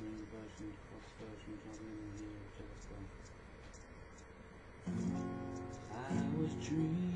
main version, cross version, in. I was dreaming.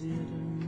didn't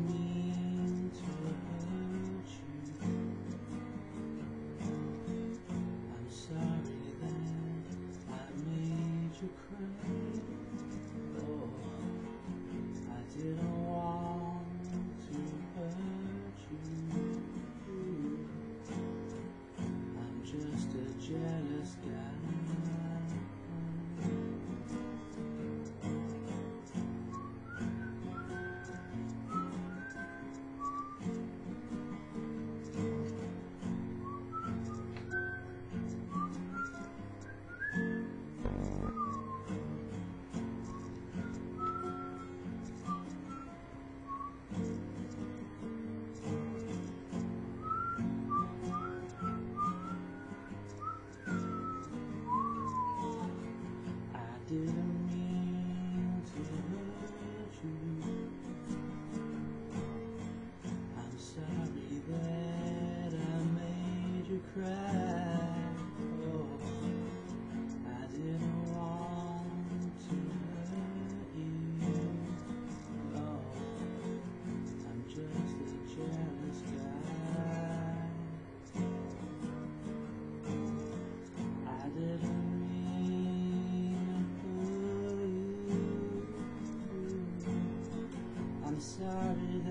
I didn't want to hurt you. Oh, I'm just a jealous guy. I didn't mean to you. I'm sorry.